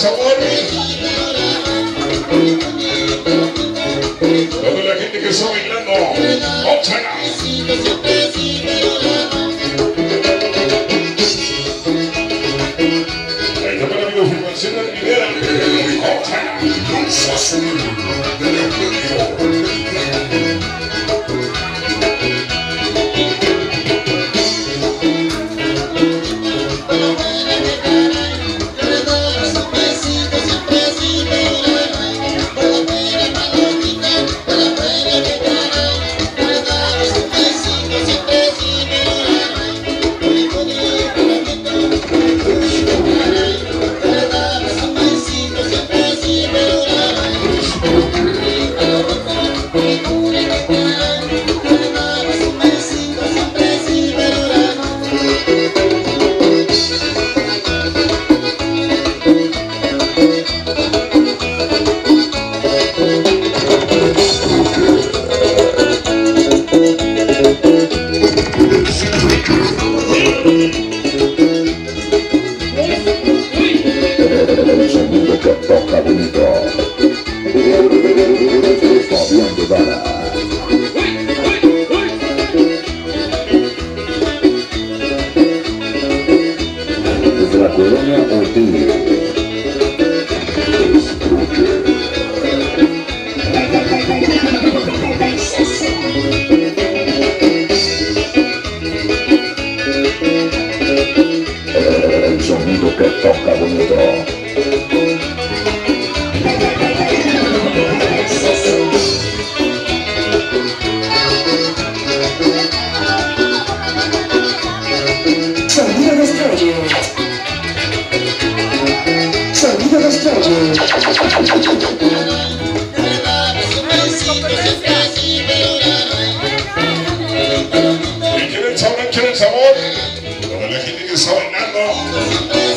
sabores. Toda la gente que está bailando, óptala. Ahí está para mi confirmación de Rivera, óptala. que toca bonito. De estrello. Sonido de estrello. ¿Quieren saber? ¿Quieren sabor? Pero la que.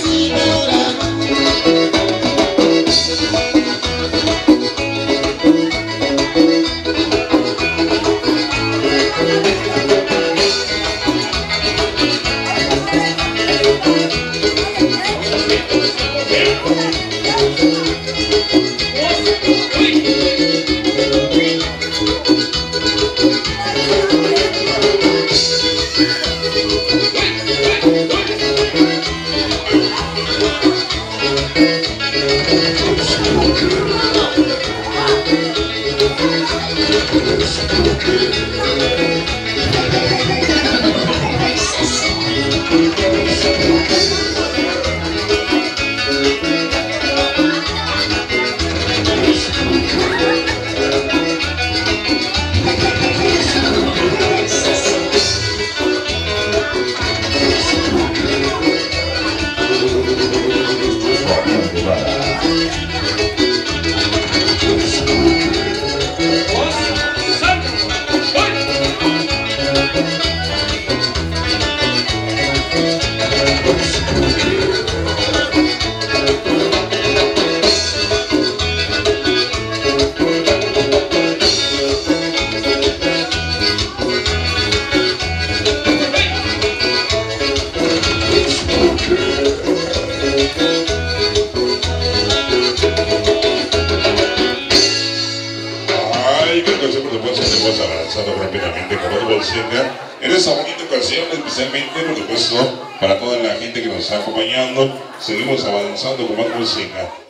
Thank you. en esta bonita ocasión, especialmente, por supuesto, para toda la gente que nos está acompañando, seguimos avanzando con más música.